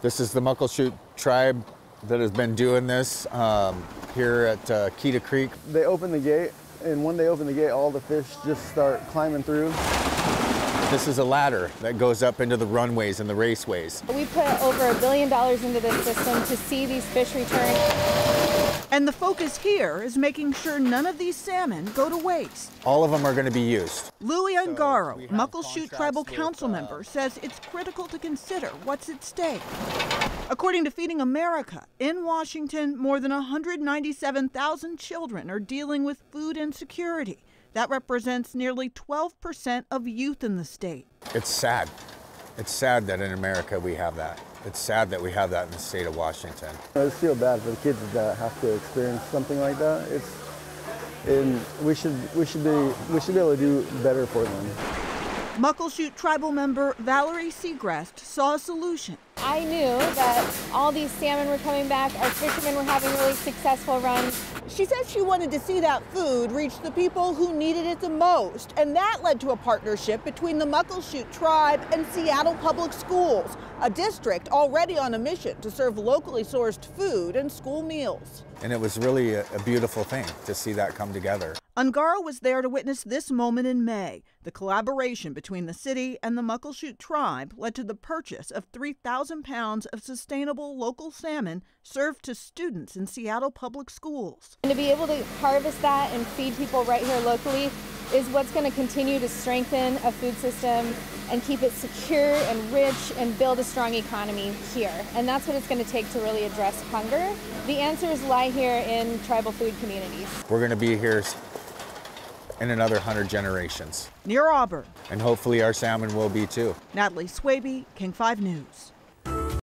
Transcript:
This is the Muckleshoot tribe that has been doing this um, here at uh, Keta Creek. They open the gate, and when they open the gate, all the fish just start climbing through. This is a ladder that goes up into the runways and the raceways. We put over a billion dollars into this system to see these fish return. And the focus here is making sure none of these salmon go to waste. All of them are going to be used. Louie Ungaro, we have Muckleshoot Tribal with, Council uh, member, says it's critical to consider what's at stake. According to Feeding America, in Washington, more than 197,000 children are dealing with food insecurity. That represents nearly 12% of youth in the state. It's sad. It's sad that in America we have that. It's sad that we have that in the state of Washington. I just feel bad for the kids that have to experience something like that. It's, and we should we should be we should be able to do better for them. Muckleshoot Tribal member Valerie Segrest saw a solution. I knew that all these salmon were coming back. Our fishermen were having really successful runs. She says she wanted to see that food reach the people who needed it the most, and that led to a partnership between the Muckleshoot tribe and Seattle Public Schools, a district already on a mission to serve locally sourced food and school meals. And it was really a, a beautiful thing to see that come together. Ungaro was there to witness this moment in May. The collaboration between the city and the Muckleshoot tribe led to the purchase of 3,000 pounds of sustainable local salmon served to students in Seattle public schools. And to be able to harvest that and feed people right here locally is what's going to continue to strengthen a food system and keep it secure and rich and build a strong economy here. And that's what it's going to take to really address hunger. The answers lie here in tribal food communities. We're going to be here in another 100 generations. Near Auburn, And hopefully our salmon will be too. Natalie Swaby, King 5 News.